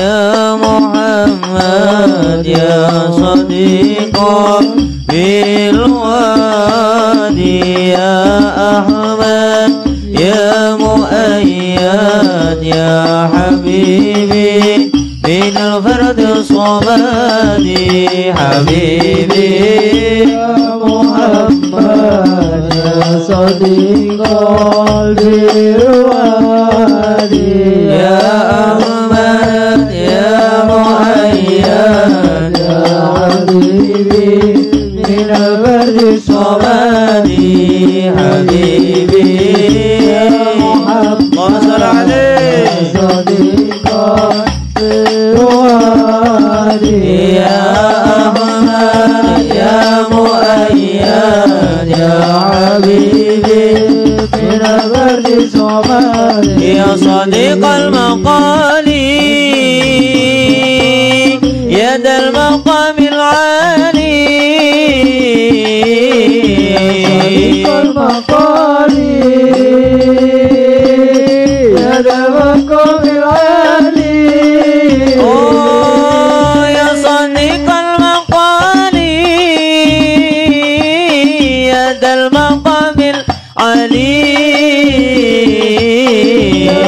يا محمد يا صديقا بالوادي يا أحمد يا مؤيد يا حبيبي من الفرد الصمد حبيبي يا محمد يا صديق يا صديق المقال يد المقام العالي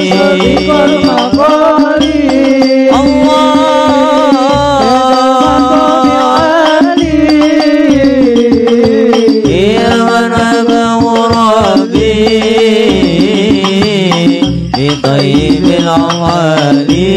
يا صديق المقال يا من أباه ربي بطيب العوالي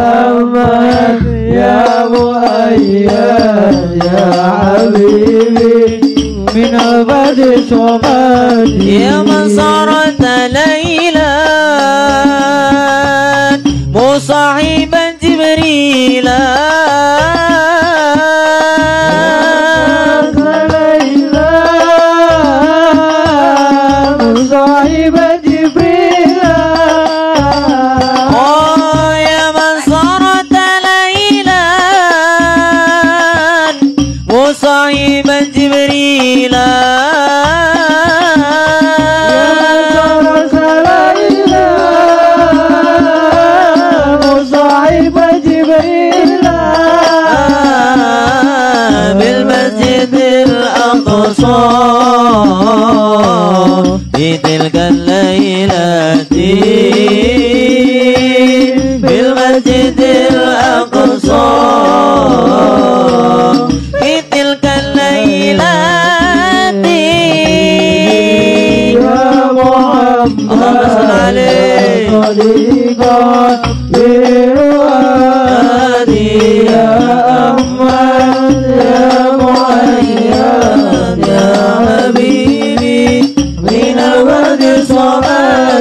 يا من صارت ليلا مصاحبا جبريلا. صاحب جبريل أوه يا من صارت مصاحبا جبريلا. Yeah.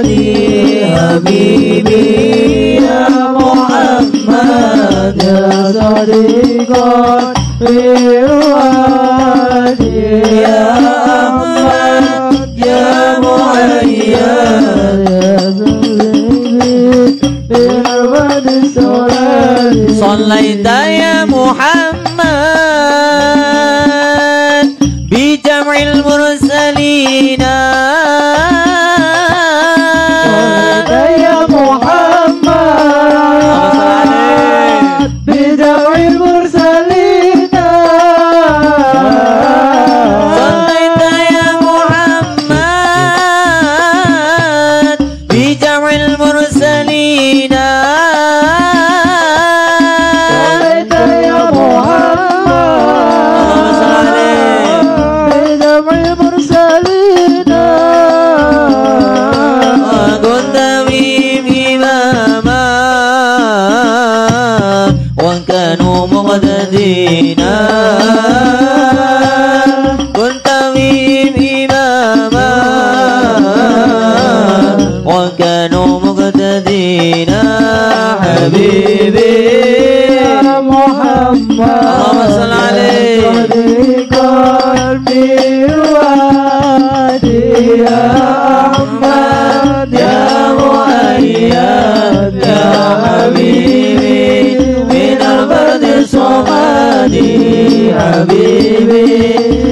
صمدي حبيبي يا محمد يا صديقا بالوادي يا أحمد يا مؤيد صليت يا محمد بجمع المرسلين. المرسلين بهم إماما وكانوا مقتدين. كنت بهم إماما وكانوا مقتدين. حبيب देवे